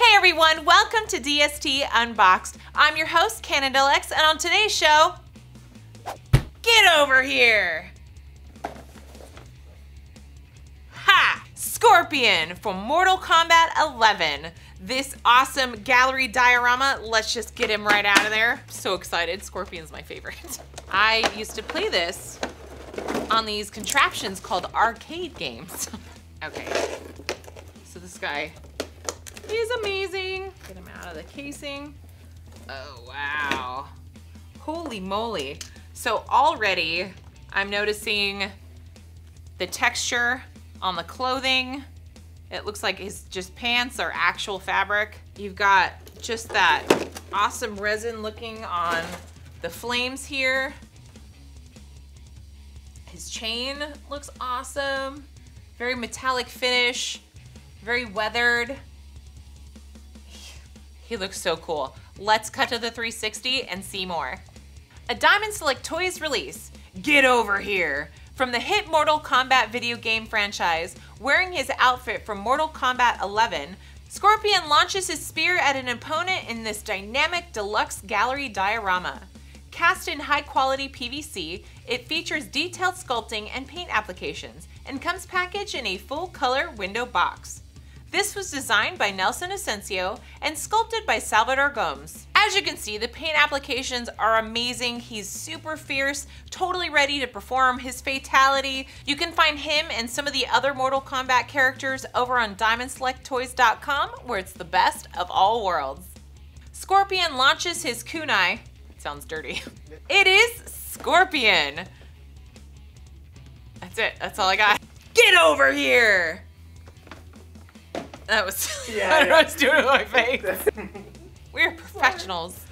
Hey everyone, welcome to DST Unboxed. I'm your host, Cannon Doll-X, and on today's show, get over here! Ha! Scorpion from Mortal Kombat 11. This awesome gallery diorama, let's just get him right out of there. So excited, Scorpion's my favorite. I used to play this on these contraptions called arcade games. okay, so this guy He's amazing. Get him out of the casing. Oh, wow. Holy moly. So already I'm noticing the texture on the clothing. It looks like his just pants are actual fabric. You've got just that awesome resin looking on the flames here. His chain looks awesome. Very metallic finish, very weathered. He looks so cool. Let's cut to the 360 and see more. A Diamond Select Toys release. Get over here. From the hit Mortal Kombat video game franchise, wearing his outfit from Mortal Kombat 11, Scorpion launches his spear at an opponent in this dynamic deluxe gallery diorama. Cast in high quality PVC, it features detailed sculpting and paint applications and comes packaged in a full color window box. This was designed by Nelson Asensio and sculpted by Salvador Gomes. As you can see, the paint applications are amazing. He's super fierce, totally ready to perform his fatality. You can find him and some of the other Mortal Kombat characters over on DiamondSelectToys.com, where it's the best of all worlds. Scorpion launches his kunai. Sounds dirty. It is Scorpion. That's it. That's all I got. Get over here! That was, Yeah, I don't know yeah. I was doing with my face. We're professionals.